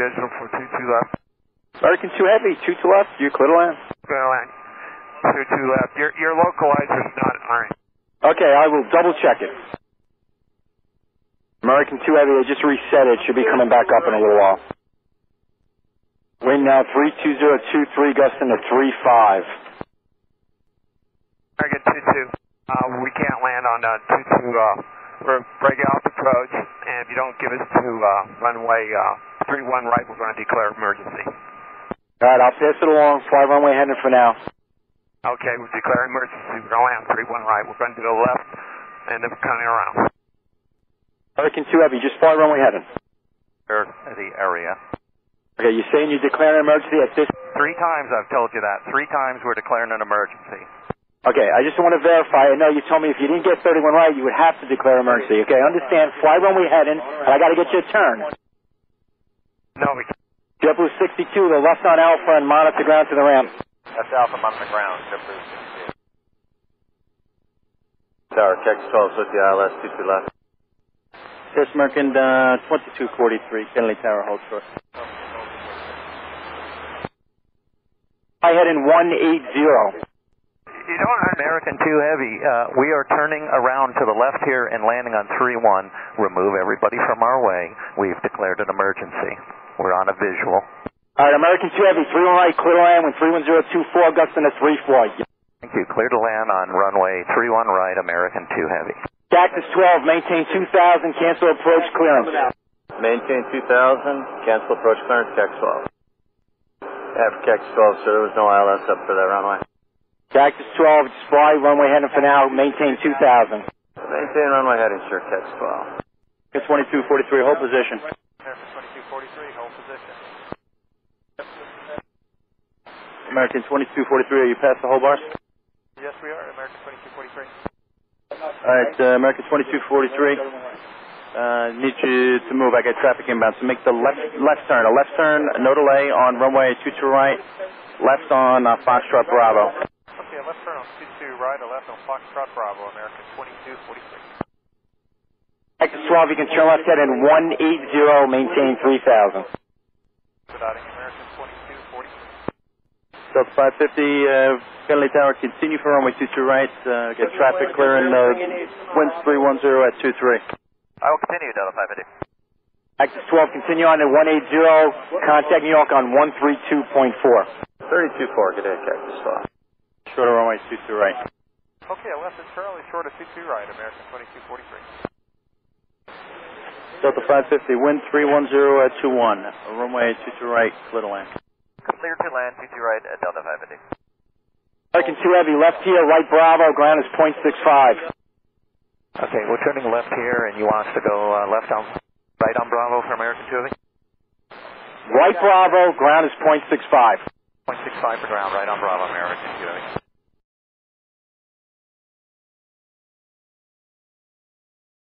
Digital for 22 left. American 2 Heavy, 2 to left, you clear to land. Clear to land. 22 left. Your, your localizer's not orange. Okay, I will double check it. American 2 Heavy, they just reset it. Should be coming back up in a little while. Wind now 32023, gusting to 35. American 22. Uh, we can't land on uh, 22. Uh, we're breaking off approach, if you don't give us to uh, runway uh, 31 right, we're going to declare emergency. All right, I'll pass it along. Fly runway heading for now. Okay, we're declaring emergency. We're going to 31 right. We're going to the left, and then we're coming around. American 2 Heavy, just fly runway heading. the area. Okay, you're saying you're declaring emergency at this? Three times I've told you that. Three times we're declaring an emergency. Okay, I just want to verify. I know you told me if you didn't get 31 right, you would have to declare emergency. Okay, I understand. Fly runway heading, and I got to get you a turn. No, we can't. JetBlue 62, the left on Alpha and monitor ground to the ramp. That's Alpha, I'm on the ground. JetBlue 62. Tower, check 12, with the ILS 22 left. Chris Merkin, uh, 2243, Kennedy Tower, hold short. I head in 180. You don't American 2 Heavy, uh, we are turning around to the left here and landing on 3-1. Remove everybody from our way. We've declared an emergency. We're on a visual. All right, American 2 Heavy, 31 right, clear to land when 31024, gusting to 34. Thank you. Clear to land on runway 31 right, American 2 Heavy. Cactus 12, maintain 2000, cancel approach clearance. Maintain 2000, cancel approach clearance, check 12. After check 12, sir, there was no ILS up for that runway. Cactus 12, just fly, runway heading for now, maintain 2000. Maintain runway heading, sir, check 12. It's 2243, hold position. American 2243, hold position. American 2243, are you past the whole bars? Yes, we are. American 2243. All right, uh, American 2243. Uh, need you to move. I got traffic inbound. So make the left left turn. A left turn, no delay on runway 22 right. Left on uh, Foxtrot Bravo. Okay, a left turn on 22 right, a left on Foxtrot Bravo, American 2243. Cactus 12, you can turn left head in 180, maintain 3000. Dotting American 2243. Delta 550, uh, Kennedy Tower, continue for runway 22 right. Uh, get traffic clearing uh, winds 310 at 23. I will continue, Delta 550. Cactus 12, continue on at 180. Contact New York on 132.4. 32-4, good day, Cactus 12. Shorter runway 22 right. Okay, left is Charlie, short of 22 right, American 2243. Delta 550, wind 310 at 21. Runway 22 right, clear to land. Clear to land, 22 right, at Delta 550. American 2 Heavy, left here, right Bravo, ground is .65. Okay, we're turning left here, and you want us to go uh, left on, right on Bravo for American 2 Heavy? Right Bravo, ground is .65. 0.65 for ground, right on Bravo, American 2 Heavy.